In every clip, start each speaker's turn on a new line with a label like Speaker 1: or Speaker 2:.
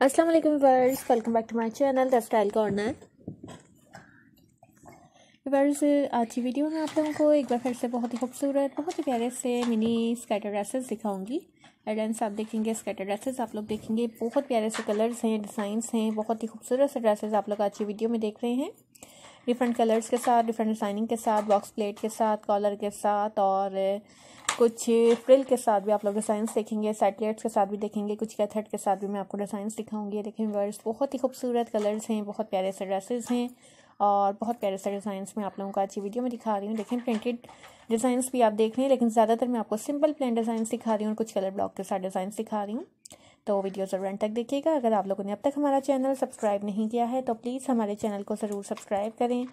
Speaker 1: अस्सलाम वालेकुम verse welcome back to my channel the style corner verse आज की वीडियो में आप लोगों को एक बार फिर से बहुत ही खूबसूरत, बहुत ही प्यारे से मिनी स्कैटर ड्रेसेस दिखाऊँगी। एडेंस आप देखेंगे स्कैटर ड्रेसेस आप लोग देखेंगे। बहुत प्यारे से कलर्स हैं डिज़ाइंस हैं, बहुत ही खूबसूरत से ड्रेसेस आप लोग आज की वीडियो में देख रहे हैं। डिफरेंट कलर्स के साथ डिफरेंट डिज़ाइनिंग के साथ बॉक्स प्लेट के साथ कॉलर के साथ और कुछ फ्रिल के साथ भी आप लोग डिज़ाइंस देखेंगे सैटेलाइट्स के साथ भी देखेंगे, कुछ कैथेट के साथ भी मैं आपको डिज़ाइंस दिखाऊँगी। देखें वर्स बहुत ही खूबसूरत कलर्स हैं, बहुत प्यारे से ड्रेसेस हैं और बहुत प्यारे से डिज़ाइंस मैं आप लोगों को अच्छी वीडियो में दिखा रही हूँ। देखें प्रिंटेड डिज़ाइंस भी आप देख रहे हैं, लेकिन ज़्यादातर मैं आपको सिंपल प्लेन डिज़ाइन दिखा रही हूँ और कुछ कलर ब्लॉक के साथ डिज़ाइन दिखा रही हूँ। तो वीडियो ज़रूर एंड तक देखिएगा। अगर आप लोगों ने अब तक हमारा चैनल सब्सक्राइब नहीं किया है तो प्लीज़ हमारे चैनल को ज़रूर सब्सक्राइब करें।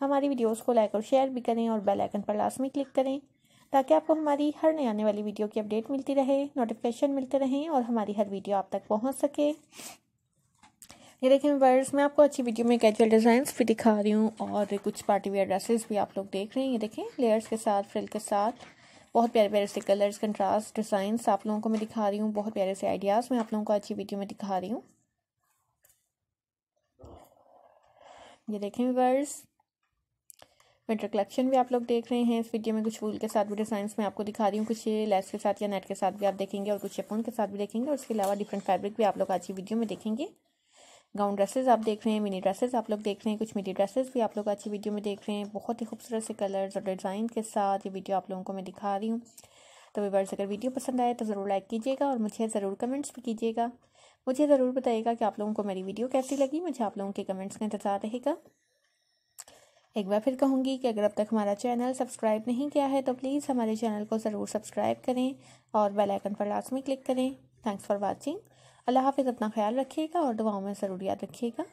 Speaker 1: हमारी वीडियोस को लाइक और शेयर भी करें और बेल आइकन पर लास्ट में क्लिक करें। ताकि आपको हमारी हर नई आने वाली वीडियो की अपडेट मिलती रहे नोटिफिकेशन मिलते रहें और हमारी हर वीडियो आप तक पहुँच सके। ये देखें वर्ड्स मैं आपको अच्छी वीडियो में कैजुअल डिज़ाइंस भी दिखा रही हूँ और कुछ पार्टी वेयर ड्रेसेस भी आप लोग देख रहे हैं। ये देखें लेयर्स के साथ फ्रिल के साथ, बहुत प्यारे प्यारे से कलर्स कंट्रास्ट डिज़ाइंस आप लोगों को मैं दिखा रही हूँ, बहुत प्यारे से आइडियाज़ मैं आप लोगों को अच्छी वीडियो में दिखा रही हूँ। ये देखें वर्ड्स विंटर कलेक्शन भी आप लोग देख रहे हैं। इस वीडियो में कुछ फूल के साथ भी डिज़ाइंस मैं आपको दिखा रही हूँ। कुछ लेस के साथ या नेट के साथ भी आप देखेंगे और कुछ शेपोन के साथ भी देखेंगे। और उसके अलावा डिफरेंट फैब्रिक भी आप लोग आज की वीडियो में देखेंगे। गाउन ड्रेसेस आप देख रहे हैं मिनी ड्रेसेस आप लोग देख रहे हैं, कुछ मिनी ड्रेसेस भी आप लोग अच्छी वीडियो में देख रहे हैं। बहुत ही खूबसूरत से कलर्स और डिज़ाइन के साथ ये वीडियो आप लोगों को मैं दिखा रही हूँ। तो वीवर्स अगर वीडियो पसंद आए तो ज़रूर लाइक कीजिएगा और मुझे ज़रूर कमेंट्स भी कीजिएगा। मुझे ज़रूर बताइएगा कि आप लोगों को मेरी वीडियो कैसी लगी। मुझे आप लोगों के कमेंट्स का इंतज़ार रहेगा। एक बार फिर कहूँगी कि अगर अब तक हमारा चैनल सब्सक्राइब नहीं किया है तो प्लीज़ हमारे चैनल को ज़रूर सब्सक्राइब करें और बेल आइकन पर लास्ट में क्लिक करें। थैंक्स फॉर वॉचिंग अल्लाह हाफिज़, अपना ख्याल रखिएगा और दुआओं में ज़रूर याद रखिएगा।